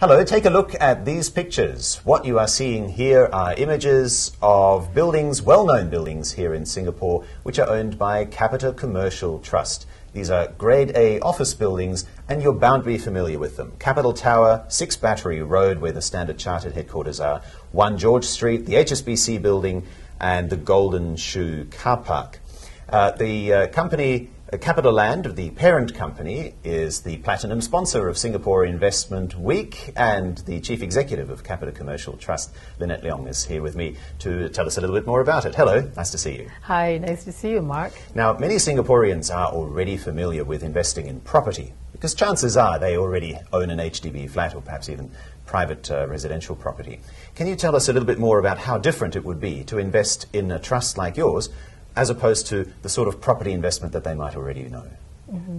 Hello, take a look at these pictures. What you are seeing here are images of buildings, well known buildings here in Singapore, which are owned by Capita Commercial Trust. These are grade A office buildings, and you're bound to be familiar with them. Capital Tower, 6 Battery Road, where the Standard Chartered headquarters are, 1 George Street, the HSBC building, and the Golden Shoe Car Park. Uh, the uh, company uh, CapitaLand, the parent company, is the platinum sponsor of Singapore Investment Week, and the chief executive of Capita Commercial Trust, Lynette Leong, is here with me to tell us a little bit more about it. Hello, nice to see you. Hi, nice to see you, Mark. Now, many Singaporeans are already familiar with investing in property because chances are they already own an HDB flat or perhaps even private uh, residential property. Can you tell us a little bit more about how different it would be to invest in a trust like yours as opposed to the sort of property investment that they might already know? Mm-hmm.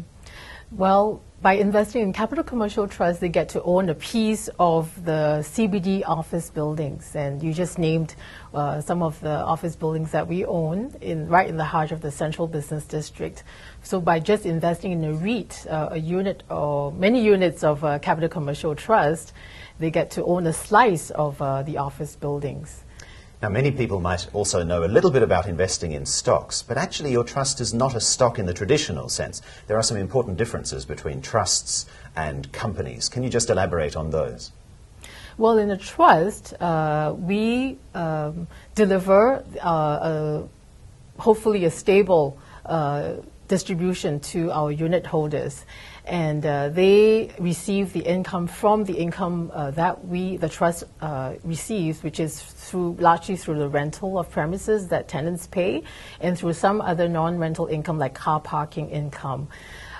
Well, by investing in Capita Commercial Trust, they get to own a piece of the CBD office buildings. And you just named uh, some of the office buildings that we own in, right in the heart of the central business district. So by just investing in a REIT, uh, a unit or many units of uh, Capita Commercial Trust, they get to own a slice of uh, the office buildings. Now, many people might also know a little bit about investing in stocks, but actually, your trust is not a stock in the traditional sense. There are some important differences between trusts and companies. Can you just elaborate on those? Well, in a trust, uh, we um, deliver uh, a, hopefully a stable uh, distribution to our unit holders and uh, they receive the income from the income uh, that we, the trust, uh, receives, which is through largely through the rental of premises that tenants pay, and through some other non-rental income like car parking income.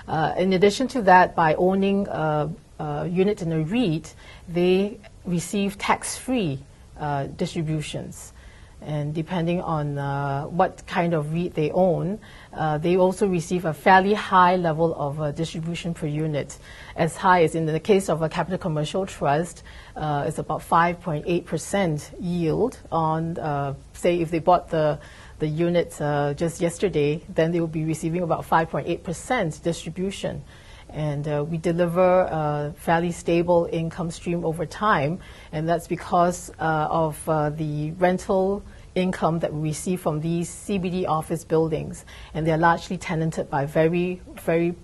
Uh, in addition to that, by owning a, a, unit in a REIT, they receive tax-free uh, distributions. And depending on uh, what kind of REIT they own, uh, they also receive a fairly high level of uh, distribution per unit, as high as in the case of a Capita Commercial Trust, uh, it's about 5.8% yield on, uh, say, if they bought the the units uh, just yesterday, then they will be receiving about 5.8% distribution. And uh, we deliver a fairly stable income stream over time, and that's because of the rental income that we receive from these CBD office buildings, and they're largely tenanted by very, very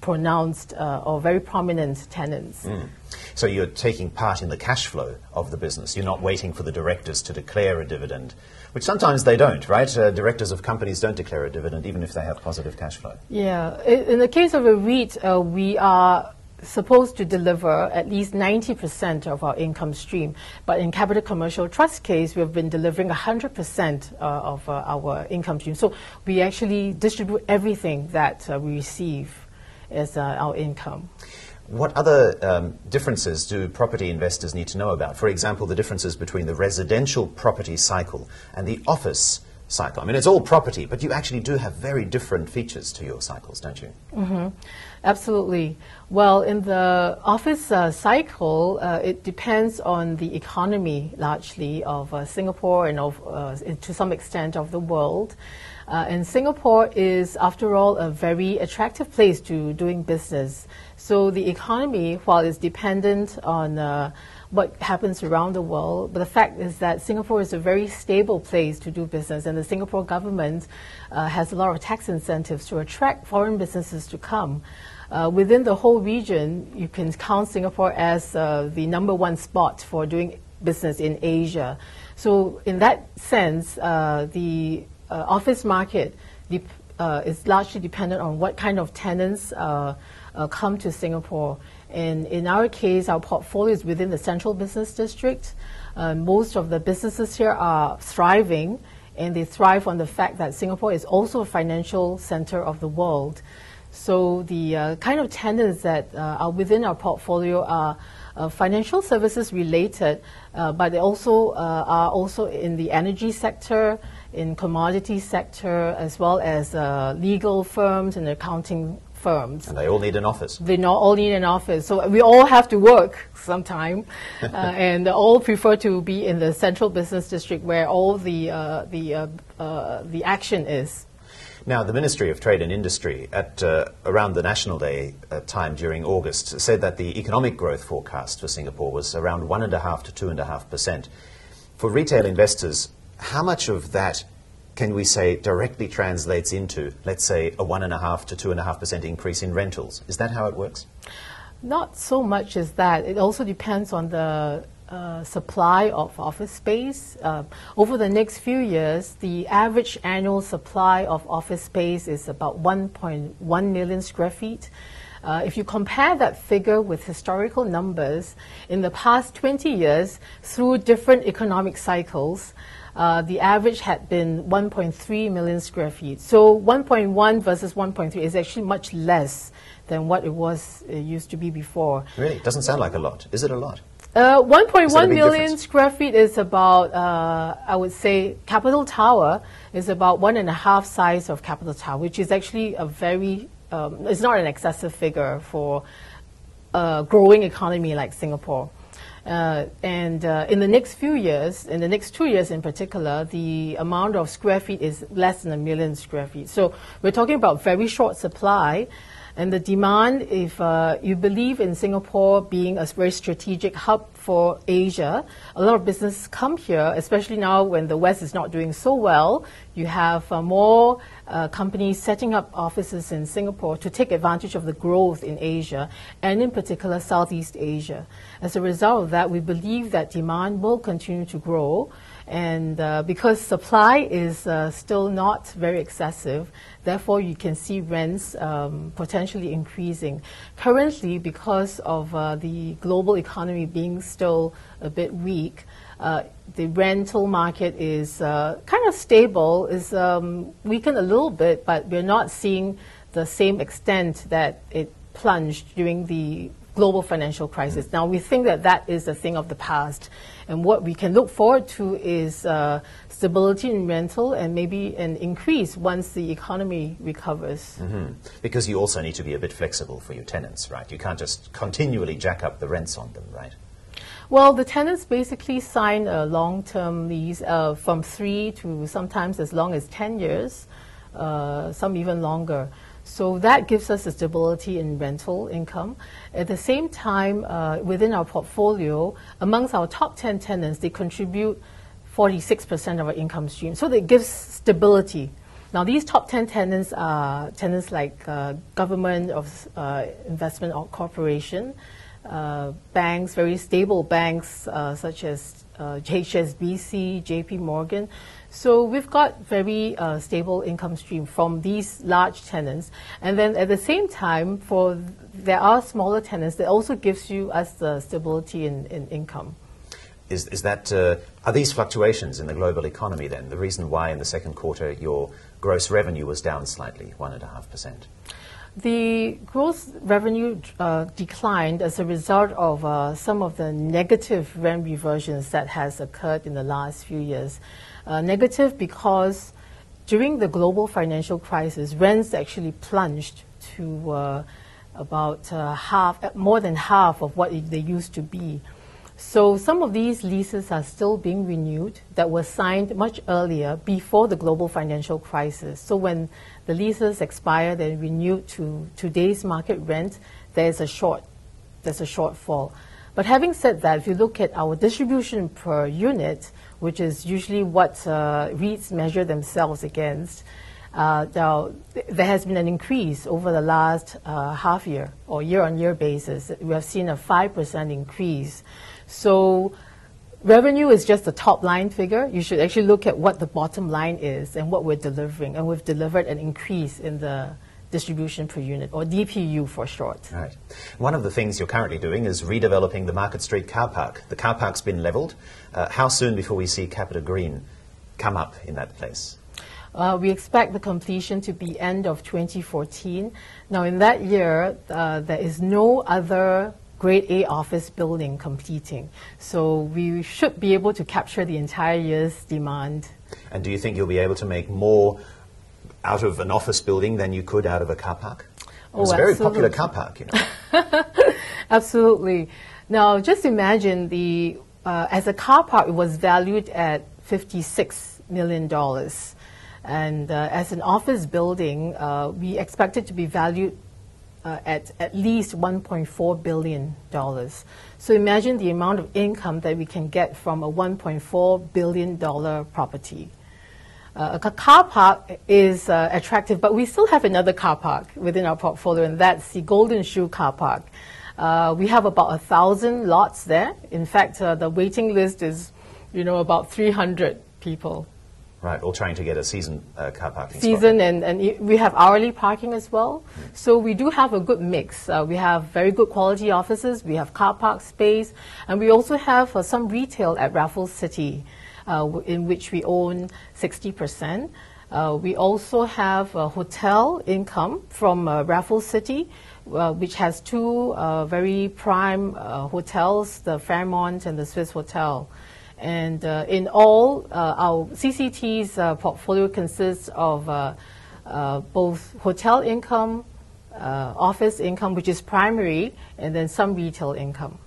pronounced uh, or very prominent tenants. Mm. So you're taking part in the cash flow of the business. You're not waiting for the directors to declare a dividend, which sometimes they don't, right? Uh, directors of companies don't declare a dividend even if they have positive cash flow. Yeah. In the case of a REIT, uh, we are supposed to deliver at least 90% of our income stream. But in Capita Commercial Trust case, we've been delivering 100% uh, of uh, our income stream. So we actually distribute everything that uh, we receive as uh, our income. What other um, differences do property investors need to know about? For example, the differences between the residential property cycle and the office cycle. I mean, it's all property, but you actually do have very different features to your cycles, don't you? Mm-hmm. Absolutely. Well, in the office uh, cycle, uh, it depends on the economy largely of uh, Singapore and of, uh, to some extent of the world. Uh, and Singapore is, after all, a very attractive place to doing business. So the economy, while it's dependent on uh, what happens around the world. But the fact is that Singapore is a very stable place to do business, and the Singapore government uh, has a lot of tax incentives to attract foreign businesses to come. Uh, within the whole region, you can count Singapore as uh, the number one spot for doing business in Asia. So, in that sense, uh, the uh, office market uh, is largely dependent on what kind of tenants come to Singapore. And in our case, our portfolio is within the central business district. Uh, most of the businesses here are thriving, and they thrive on the fact that Singapore is also a financial center of the world. So the uh, kind of tenants that uh, are within our portfolio are uh, financial services related, uh, but they also uh, are also in the energy sector, in commodity sector, as well as uh, legal firms and accounting firms. And they all need an office. They not all need an office. So we all have to work sometime, uh, and all prefer to be in the central business district where all the uh, the uh, uh the action is. Now, the Ministry of Trade and Industry, at uh, around the National Day uh, time during August, said that the economic growth forecast for Singapore was around 1.5 to 2.5%. For retail investors, how much of that can we say directly translates into, let's say, a 1.5 to 2.5% increase in rentals? Is that how it works? Not so much as that. It also depends on the uh, supply of office space. Uh, over the next few years, the average annual supply of office space is about 1.1 million square feet. Uh, if you compare that figure with historical numbers, in the past 20 years, through different economic cycles, uh, the average had been 1.3 million square feet. So 1.1 versus 1.3 is actually much less than what it was it used to be before. Really? It doesn't sound like a lot. Is it a lot? Uh, 1.1 million square feet is about, uh, I would say, Capital Tower is about one and a half size of Capital Tower, which is actually a very, um, it's not an excessive figure for a growing economy like Singapore. Uh, and uh, in the next few years, in the next two years in particular, the amount of square feet is less than a million square feet. So we're talking about very short supply. And the demand, if uh, you believe in Singapore being a very strategic hub for Asia, a lot of business come here, especially now when the West is not doing so well. You have uh, more uh, companies setting up offices in Singapore to take advantage of the growth in Asia, and in particular Southeast Asia. As a result of that, we believe that demand will continue to grow. And uh, because supply is uh, still not very excessive, therefore you can see rents um, potentially increasing. Currently, because of uh, the global economy being still a bit weak, uh, the rental market is uh, kind of stable, is um, weakened a little bit, but we're not seeing the same extent that it plunged during the global financial crisis. Now, we think that that is a thing of the past. And what we can look forward to is uh, stability in rental and maybe an increase once the economy recovers. Mm-hmm. Because you also need to be a bit flexible for your tenants, right? You can't just continually jack up the rents on them, right? Well, the tenants basically sign a long term lease uh, from three to sometimes as long as 10 years, uh, some even longer. So that gives us a stability in rental income. At the same time, uh, within our portfolio, amongst our top 10 tenants, they contribute 46% of our income stream. So that gives stability. Now, these top 10 tenants are tenants like uh, government of uh, investment or corporation, uh, banks, very stable banks uh, such as HSBC, uh, JP Morgan. So we've got very uh, stable income stream from these large tenants. And then at the same time, for there are smaller tenants that also gives you us the stability in, in income. Is, is that, uh, are these fluctuations in the global economy then the reason why in the second quarter your gross revenue was down slightly, 1.5%? The gross revenue uh, declined as a result of uh, some of the negative rent reversions that has occurred in the last few years. Uh, negative because during the global financial crisis, rents actually plunged to uh, about uh, half, more than half of what they used to be. So some of these leases are still being renewed that were signed much earlier before the global financial crisis. So when the leases expire and renewed to today's market rent, there's a short, there's a shortfall. But having said that, if you look at our distribution per unit, which is usually what uh, REITs measure themselves against, uh, now, there has been an increase over the last uh, half year or year on year basis. We have seen a 5% increase. So revenue is just the top line figure. You should actually look at what the bottom line is and what we're delivering. And we've delivered an increase in the distribution per unit, or DPU for short. Right. One of the things you're currently doing is redeveloping the Market Street car park. The car park's been levelled. Uh, how soon before we see Capita Green come up in that place? Uh, we expect the completion to be end of 2014. Now, in that year, uh, there is no other grade A office building completing. So we should be able to capture the entire year's demand. And do you think you'll be able to make more out of an office building than you could out of a car park? Oh, it's a very popular car park, you know. absolutely. Now, just imagine the uh, as a car park, it was valued at fifty-six million dollars. And uh, as an office building, uh, we expect it to be valued uh, at at least 1.4 billion dollars. So imagine the amount of income that we can get from a 1.4 billion dollar property. Uh, a car park is uh, attractive, but we still have another car park within our portfolio, and that's the Golden Shoe Car Park. Uh, we have about a thousand lots there. In fact, uh, the waiting list is, you know, about 300 people. Right, all trying to get a season uh, car parking Season, and, and we have hourly parking as well. So we do have a good mix. Uh, we have very good quality offices, we have car park space, and we also have uh, some retail at Raffles City, uh, w- in which we own 60%. Uh, we also have hotel income from uh, Raffles City, uh, which has two uh, very prime uh, hotels, the Fairmont and the Swissôtel. And uh, in all, uh, our CCT's uh, portfolio consists of uh, uh, both hotel income, uh, office income, which is primary, and then some retail income.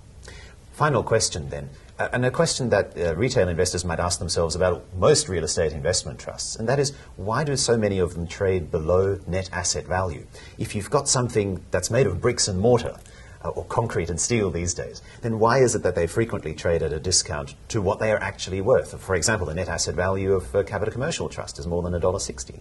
Final question then, and a question that retail investors might ask themselves about most real estate investment trusts, and that is why do so many of them trade below net asset value? If you've got something that's made of bricks and mortar, or concrete and steel these days, then why is it that they frequently trade at a discount to what they are actually worth? For example, the net asset value of uh, Capita Commercial Trust is more than $1.60.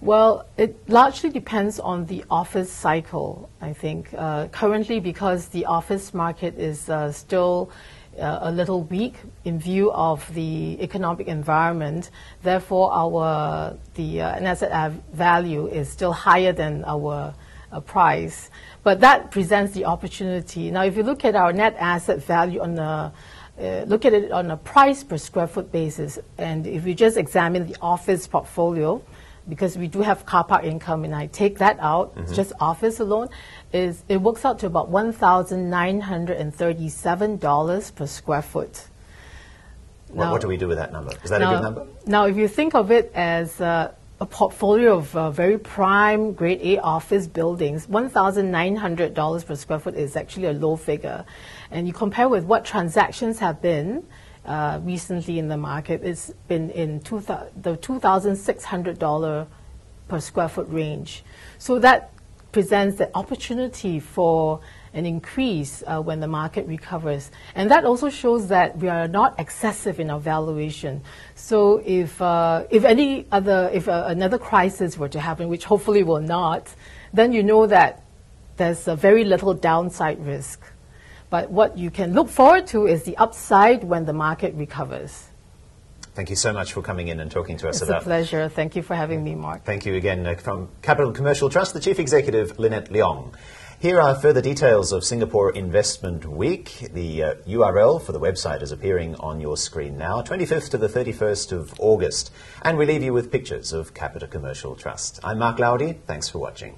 Well, it largely depends on the office cycle, I think. Uh, currently, because the office market is uh, still uh, a little weak in view of the economic environment, therefore, our the uh, net asset value is still higher than our uh, price. But that presents the opportunity. Now, if you look at our net asset value on a uh, look at it on a price per square foot basis, and if you just examine the office portfolio, because we do have car park income, and I take that out, it's just office alone, is it works out to about one thousand nine hundred and thirty-seven dollars per square foot. What, Now- what do we do with that number? Is that a good number? Now, if you think of it as uh, a portfolio of uh, very prime Grade A office buildings, $1,900 per square foot is actually a low figure. And you compare with what transactions have been uh, recently in the market, it's been in two the $2,600 per square foot range. So that presents the opportunity for an increase uh, when the market recovers. And that also shows that we are not excessive in our valuation. So if, uh, if any other, if uh, another crisis were to happen, which hopefully will not, then you know that there's a very little downside risk. But what you can look forward to is the upside when the market recovers. Thank you so much for coming in and talking to us It's a pleasure. Thank you for having me, Mark. Thank you again uh, from Capita Commercial Trust, the Chief Executive, Lynette Leong. Here are further details of Singapore Investment Week. The uh, URL for the website is appearing on your screen now, 25th to the 31st of August. And we leave you with pictures of Capita Commercial Trust. I'm Mark Laudi. Thanks for watching.